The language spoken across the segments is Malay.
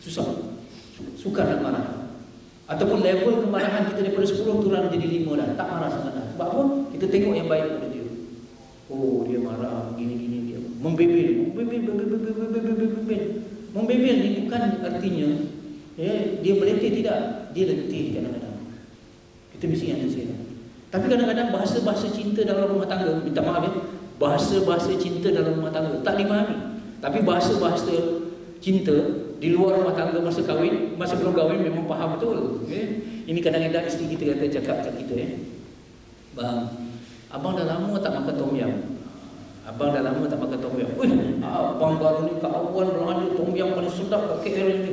Susah. Suka nak marah. Ataupun level kemarahan kita daripada 10 turun menjadi 5 dah. Tak marah dah. Sebab apa? Kita tengok yang baik pada dia. Oh, dia marah, gini-gini dia. Membebel. Membebel, membebel, membebel, membebel, membebel. Ni bukan artinya ya, dia meletih tidak. Dia letih kadang-kadang. Itu mesti yang saya. Tapi kadang-kadang bahasa-bahasa cinta dalam rumah tangga, minta maaf ya, bahasa-bahasa cinta dalam rumah tangga tak dipahami. Tapi bahasa-bahasa cinta di luar rumah tangga masa kahwin, masa belum kahwin memang faham betul. Okay? Ini kadang-kadang isteri kita kata cakap kat kita ya. Bang, abang dah lama tak makan tom yam. Abang dah lama tak makan tom yam. Wih, abang baru ni kat awal ada tom yam paling sedap kat KL ni.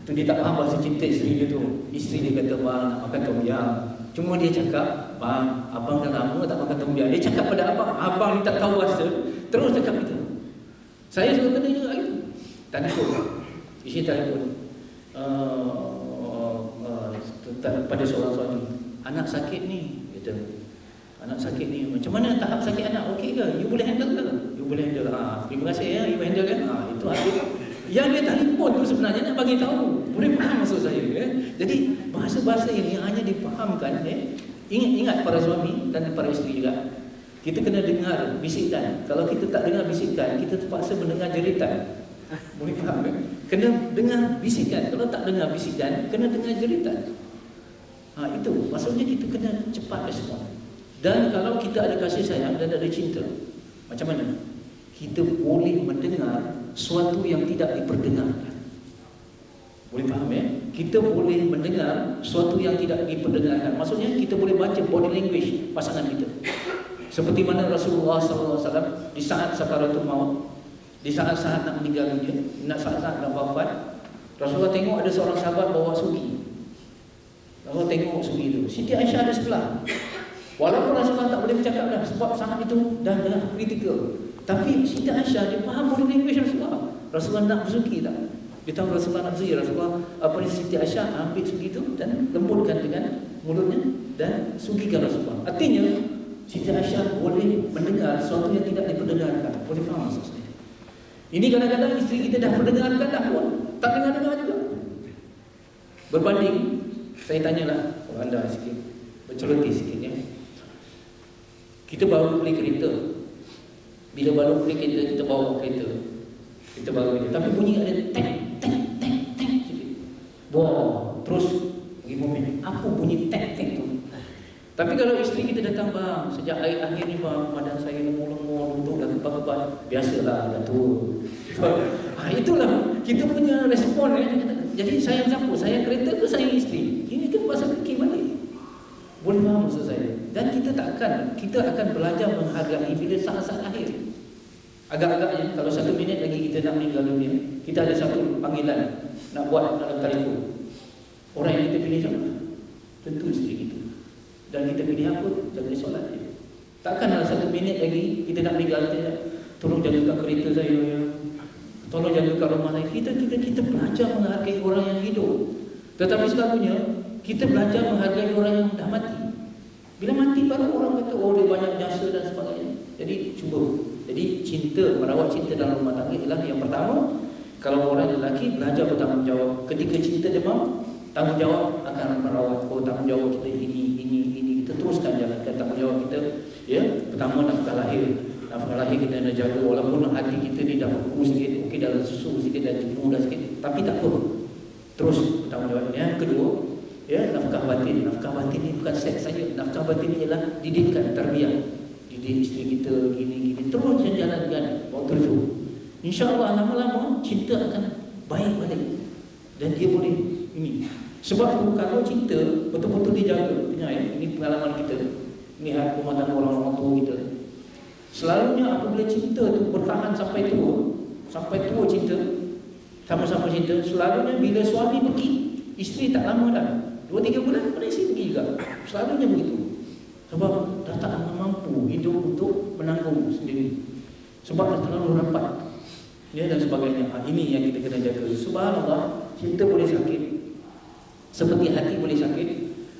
Itu dia tak faham bahasa cinta isteri dia tu. Isteri dia kata, bang nak makan tom yam. Cuma dia cakap, bang, abang dah lama tak makan tom yam. Dia cakap pada abang, abang ni tak tahu bahasa. Terus cakap itu. Saya suka kena juga itu. Telefon. Isi telefon. Uh, uh, pada seorang suami. Anak sakit ni. Kata. Anak sakit ni. Macam mana tahap sakit anak? Okey ke? You boleh handle ke? You boleh handle. Ha, terima kasih ya. You handle kan? Ha, itu hasil. Yang dia telefon tu sebenarnya nak bagi tahu. Boleh faham maksud saya. Ya? Jadi bahasa-bahasa ini hanya dipahamkan. Ya? Ingat-ingat para suami dan para isteri juga. Kita kena dengar bisikan. Kalau kita tak dengar bisikan, kita terpaksa mendengar jeritan. Boleh faham kan? Kena dengar bisikan. Kalau tak dengar bisikan, kena dengar jeritan. Ha, itu. Maksudnya kita kena cepat respon. Dan kalau kita ada kasih sayang dan ada cinta, macam mana? Kita boleh mendengar sesuatu yang tidak diperdengarkan. Boleh faham ya? Kita boleh mendengar sesuatu yang tidak diperdengarkan. Maksudnya kita boleh baca body language pasangan kita. Seperti mana Rasulullah SAW di saat sakaratul maut, di saat-saat nak meninggal dunia, nak saat-saat nak wafat, Rasulullah tengok ada seorang sahabat bawa sugi. Rasulullah tengok sugi itu. Siti Aisyah ada sebelah. Walaupun Rasulullah tak boleh bercakap dah sebab saat itu dah dah kritikal. Tapi Siti Aisyah dia faham body language Rasulullah. Rasulullah nak bersugi tak? Dia tahu Rasulullah nak bersugi. Rasulullah apa ni Siti Aisyah ambil sugi itu dan lembutkan dengan mulutnya dan sugikan Rasulullah. Artinya Siti Aisyah boleh mendengar sesuatu yang tidak diperdengarkan. Boleh faham maksud? Ini kadang-kadang isteri kita dah mendengarkan dah pun. Tak dengar-dengar juga. Berbanding, saya tanyalah kalau anda sikit. Berceloti sikit ya. Kita baru beli kereta. Bila baru beli kereta, kita bawa kereta. Kita baru beli. Tapi bunyi ada tek, tek, tek, tek. Wah, terus pergi mobil. Apa bunyi tek, tek tu? Tapi kalau isteri kita datang bang, sejak akhir-akhir ni bang, badan saya lemur-lemur, duduk dah kebal-kebal, biasalah dah tua. Ha, itulah kita punya respon ya. Jadi sayang siapa? Sayang kereta ke sayang isteri? Ini kan pasal kaki balik. Boleh faham maksud saya? Dan kita tak akan, kita akan belajar menghargai bila saat-saat akhir. Agak-agaknya, kalau satu minit lagi kita nak meninggal dunia, kita ada satu panggilan nak buat dalam telefon. Orang yang kita pilih siapa? Tentu isteri kita dan kita pilih apa? Jaga solat dia. Takkan dalam satu minit lagi kita nak meninggal dia. Tolong jaga kereta saya ya. Tolong jaga kat rumah saya. Kita kita kita belajar menghargai orang yang hidup. Tetapi selalunya kita belajar menghargai orang yang dah mati. Bila mati baru orang kata oh dia banyak jasa dan sebagainya. Jadi cuba. Jadi cinta merawat cinta dalam rumah tangga ialah yang pertama kalau orang lelaki belajar bertanggungjawab ketika cinta demam tanggungjawab akan merawat oh tanggungjawab kita ini kita teruskan jalankan tanggungjawab kita ya pertama nafkah lahir nafkah lahir kita nak jaga walaupun hati kita ni dah beku sikit okey dalam susu sikit dan jenuh dah sikit tapi tak apa. Terus tanggungjawab yang kedua ya nafkah batin. Nafkah batin ni bukan seks saja. Nafkah batin ni ialah didikan tarbiyah didik isteri kita gini gini. Terus jalankan waktu itu. Insyaallah lama-lama cinta akan baik balik. Dan dia boleh ini. Sebab tu kalau cinta betul-betul dijaga punya ya, ini pengalaman kita. Ini rumah tangga orang-orang tua kita. Selalunya apabila cinta tu bertahan sampai tua, sampai tua cinta, sama-sama cinta, selalunya bila suami pergi, isteri tak lama dah. Dua tiga bulan pada isteri pergi juga. Selalunya begitu. Sebab dah tak mampu hidup untuk menanggung sendiri. Sebab dah terlalu rapat. Ya dan sebagainya. Ha, ini yang kita kena jaga. Subhanallah, cinta boleh sakit, seperti hati boleh sakit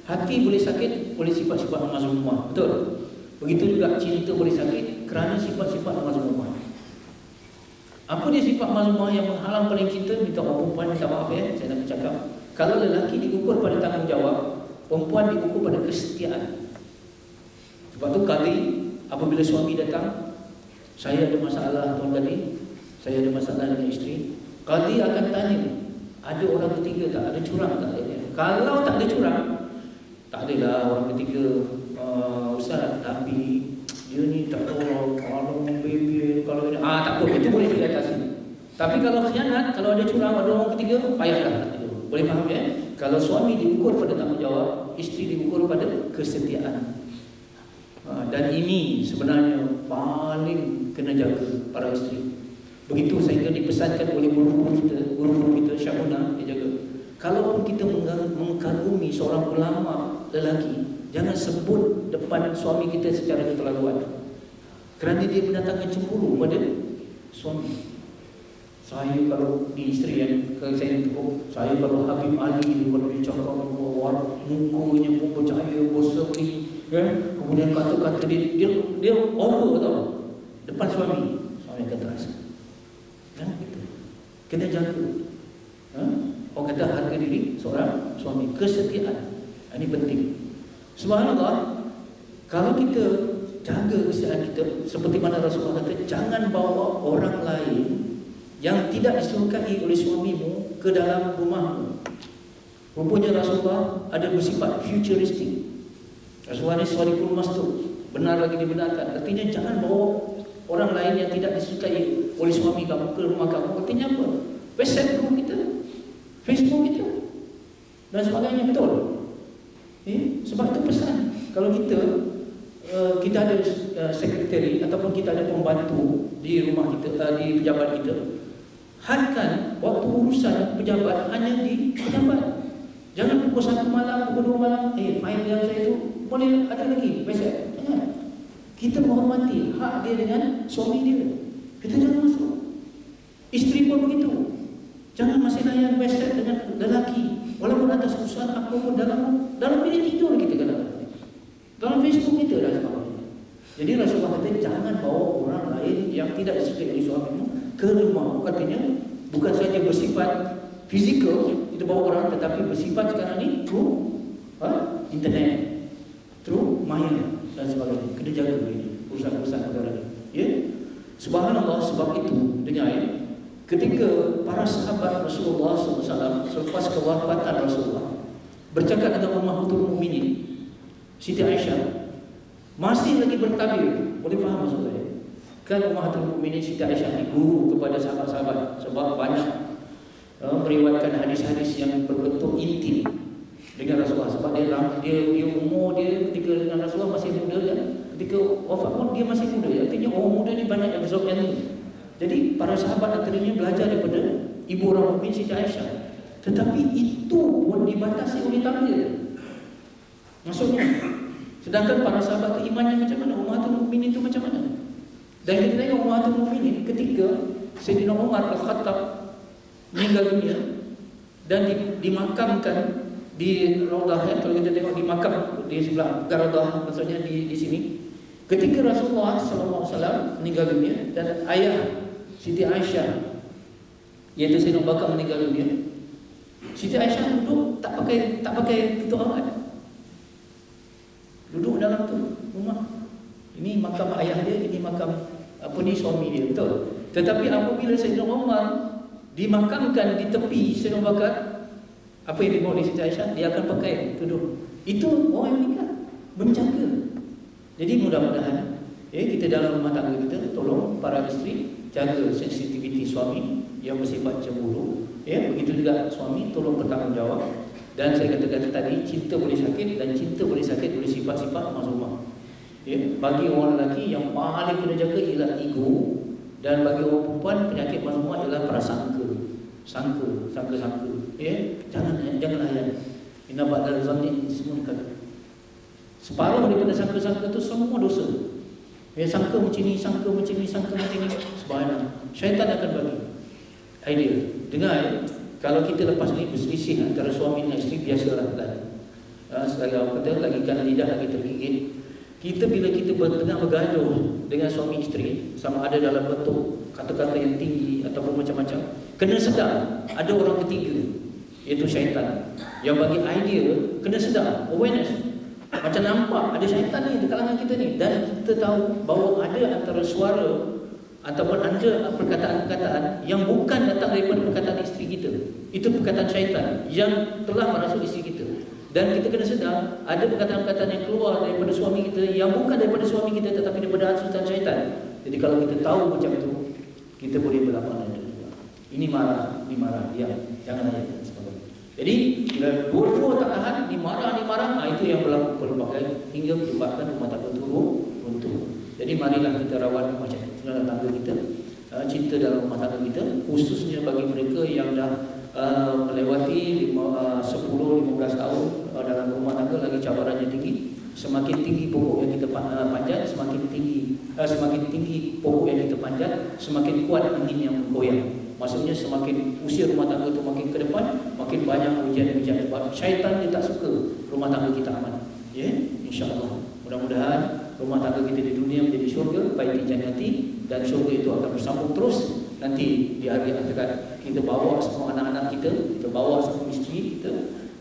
Hati boleh sakit oleh sifat-sifat mazmumah Betul? Begitu juga cinta boleh sakit Kerana sifat-sifat mazmumah Apa dia sifat mazmumah yang menghalang paling cinta? Minta orang perempuan minta maaf ya, saya nak bercakap. Kalau lelaki diukur pada tanggungjawab, perempuan diukur pada kesetiaan. Sebab tu kali apabila suami datang, saya ada masalah tuan kali, saya ada masalah dengan isteri, kali akan tanya, ada orang ketiga tak? Ada curang tak? Kalau tak ada curang, tak adalah orang ketiga Ustaz, tapi dia ni tak tahu kalau baby kalau ini, ah tak apa, itu boleh diatasi. Tapi kalau khianat, kalau ada curang, ada orang ketiga, payahlah. Boleh faham ya? Kalau suami diukur pada tanggungjawab, isteri diukur pada kesetiaan. Ha, dan ini sebenarnya paling kena jaga para isteri. Begitu sehingga dipesankan oleh guru-guru kita, guru-guru kita Syahuna dia jaga. Kalaupun kita mengagumi seorang ulama lelaki, jangan sebut depan suami kita secara keterlaluan. Kerana dia mendatangkan cemburu pada suami. Saya kalau di isteri yang kalau saya tepuk, saya kalau Habib Ali kalau dia cakap war mukanya pun bercahaya berseri, kan? Kemudian kata-kata dia dia dia over tau depan suami. Suami kata rasa. Kan gitu. Kena jaga. Ha? Orang kata harga diri seorang suami kesetiaan. Ini penting. Subhanallah. Kalau kita jaga kesetiaan kita seperti mana Rasulullah kata jangan bawa orang lain yang tidak disukai oleh suamimu ke dalam rumahmu. Rupanya Rasulullah ada bersifat futuristik. Rasulullah ini suarikul mastuk. Benar lagi dibenarkan. Artinya jangan bawa orang lain yang tidak disukai oleh suami kamu ke rumah kamu. Artinya apa? WhatsApp group kita. Facebook kita. Dan sebagainya betul. Eh? Sebab itu pesan. Kalau kita uh, kita ada uh, sekretari ataupun kita ada pembantu di rumah kita uh, di pejabat kita Hadkan waktu urusan pejabat hanya di pejabat. Jangan pukul satu malam, pukul dua malam, eh, main yang saya itu boleh ada lagi, biasa. Kita menghormati hak dia dengan suami dia. Kita jangan masuk. Isteri pun begitu. Jangan masih layan biasa dengan lelaki. Walaupun atas urusan apa pun dalam dalam bilik tidur kita kena. Dalam Facebook kita dan sebagainya. Jadi Rasulullah kata jangan bawa orang lain yang tidak disukai oleh suamimu ke rumah katanya bukan saja bersifat fizikal itu bawa orang tetapi bersifat sekarang ni through ha? internet through maya dan sebagainya kena jaga ini urusan-urusan negara ni ya subhanallah sebab itu dengar ya ketika para sahabat Rasulullah SAW selepas kewafatan Rasulullah bercakap dengan Ummahatul Mukminin Siti Aisyah masih lagi bertabir. Boleh faham maksud saya? Kan Ummahatul Mukminin Siti Aisyah ni guru kepada sahabat-sahabat. Sebab banyak uh, meriwayatkan hadis-hadis yang berbentuk intim dengan Rasulullah. Sebab dia dia, dia umur dia ketika dengan Rasulullah masih muda kan? Ketika wafat pun dia masih muda. Artinya orang muda ni banyak absorb yang ini jadi para sahabat antaranya belajar daripada ibu orang mukmin Siti Aisyah. Tetapi itu pun dibatasi oleh takdir maksudnya sedangkan para sahabat tu imannya macam mana? Ummahatul Mukminin itu macam mana? Dan kita tengok Ummahatul Mukminin ketika Sayyidina Umar Al-Khattab meninggal dunia dan dimakamkan di Raudah ya, kalau kita tengok di makam di sebelah Raudah maksudnya di di sini. Ketika Rasulullah wasallam meninggal dunia dan ayah Siti Aisyah iaitu Sayyidina Bakar meninggal dunia Siti Aisyah duduk tak pakai tak pakai tutup aurat duduk dalam tu rumah ini makam ayah dia, ini makam apa ni suami dia, betul. Tetapi apabila Sayyidina Umar dimakamkan di tepi Sayyidina Bakar, apa yang dibawa di Siti Aisyah, dia akan pakai tudung. Itu orang yang nikah, menjaga. Jadi mudah-mudahan ya, kita dalam rumah tangga kita, tolong para isteri jaga sensitiviti suami yang bersifat cemburu. Ya, begitu juga suami tolong bertanggungjawab. Dan saya katakan tadi, cinta boleh sakit dan cinta boleh sakit oleh sifat-sifat mazumah. Ya, bagi orang lelaki yang paling kena jaga ialah ego dan bagi orang perempuan penyakit mazmumah ialah prasangka. Sangka, sangka-sangka. Ya, jangan jangan layan. Inna ba'dal zanni semua kata. Separuh daripada sangka-sangka itu semua dosa. Ya, sangka macam ni, sangka macam ni, sangka macam ni. Subhanallah. Syaitan akan bagi idea. Dengar ya. Kalau kita lepas ni berselisih antara suami dan isteri biasalah tadi. Uh, selagi orang kata lagi kan lidah lagi tergigit kita bila kita tengah bergaduh dengan suami isteri sama ada dalam bentuk kata-kata yang tinggi ataupun macam-macam kena sedar ada orang ketiga iaitu syaitan yang bagi idea kena sedar awareness. Macam nampak ada syaitan ni di kalangan kita ni dan kita tahu bahawa ada antara suara ataupun ada perkataan-perkataan yang bukan datang daripada perkataan isteri kita. Itu perkataan syaitan yang telah merasuk isteri kita dan kita kena sedar ada perkataan-perkataan yang keluar daripada suami kita yang bukan daripada suami kita tetapi daripada hasutan syaitan. Jadi kalau kita tahu macam itu kita boleh berlapang dan ini marah, ini marah, diam, jangan ayat jadi bila dua-dua tak tahan, ni marah, ni marah, nah, itu yang berlaku pelbagai hingga menyebabkan rumah tangga turun runtuh. Jadi marilah kita rawat macam dalam tangga kita, uh, cinta dalam rumah tangga kita, khususnya bagi mereka yang dah uh, melewati uh, 10-15 tahun uh, dalam rumah tangga lagi cabarannya tinggi. Semakin tinggi pokok yang kita panjat, semakin tinggi uh, semakin tinggi pokok yang kita panjat, semakin kuat angin yang menggoyang. Maksudnya semakin usia rumah tangga itu makin ke depan, makin banyak ujian-ujian sebab syaitan dia tak suka rumah tangga kita aman. Ya, yeah? insya-Allah. Mudah-mudahan rumah tangga kita di dunia menjadi syurga, baik di jannati dan syurga itu akan bersambung terus nanti di hari akhirat. Kita bawa semua anak-anak kita, kita bawa semua isteri kita,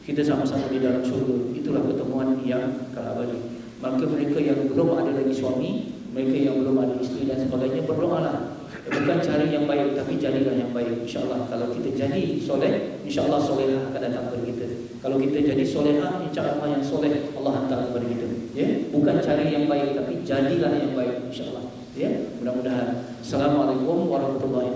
kita sama-sama di dalam syurga. Itulah pertemuan yang kalabali. Maka mereka yang belum ada lagi suami, mereka yang belum ada isteri dan sebagainya berdoalah bukan cara yang baik tapi jadilah yang baik. Insyaallah kalau kita jadi soleh insyaallah soleh akan datang kepada kita. Kalau kita jadi soleha insyaallah yang soleh Allah hantar kepada kita. Ya? Bukan cara yang baik tapi jadilah yang baik insyaallah. Ya? Mudah-mudahan. Assalamualaikum warahmatullahi